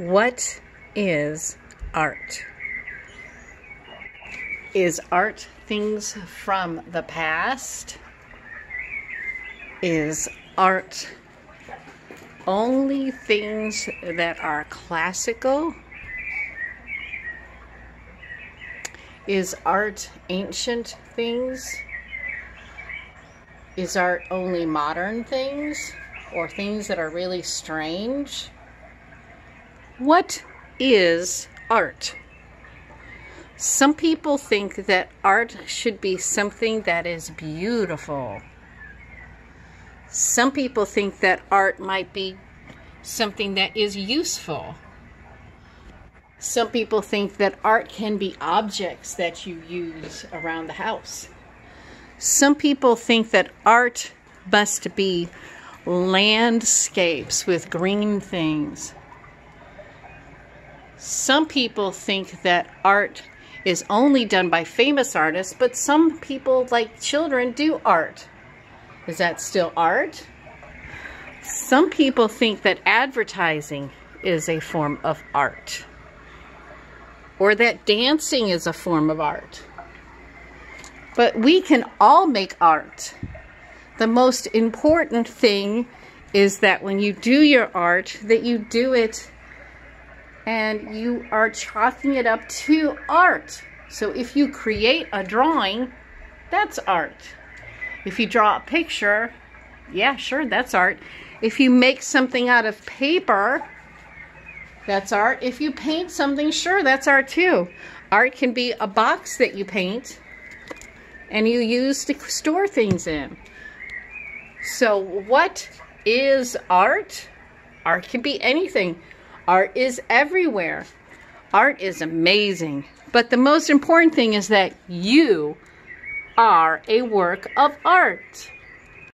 What is art? Is art things from the past? Is art only things that are classical? Is art ancient things? Is art only modern things or things that are really strange? What is art? Some people think that art should be something that is beautiful. Some people think that art might be something that is useful. Some people think that art can be objects that you use around the house. Some people think that art must be landscapes with green things. Some people think that art is only done by famous artists, but some people, like children, do art. Is that still art? Some people think that advertising is a form of art, or that dancing is a form of art. But we can all make art. The most important thing is that when you do your art, that you do it and you are chalking it up to art. So if you create a drawing, that's art. If you draw a picture, yeah, sure, that's art. If you make something out of paper, that's art. If you paint something, sure, that's art too. Art can be a box that you paint and you use to store things in. So what is art? Art can be anything. Art is everywhere. Art is amazing. But the most important thing is that you are a work of art.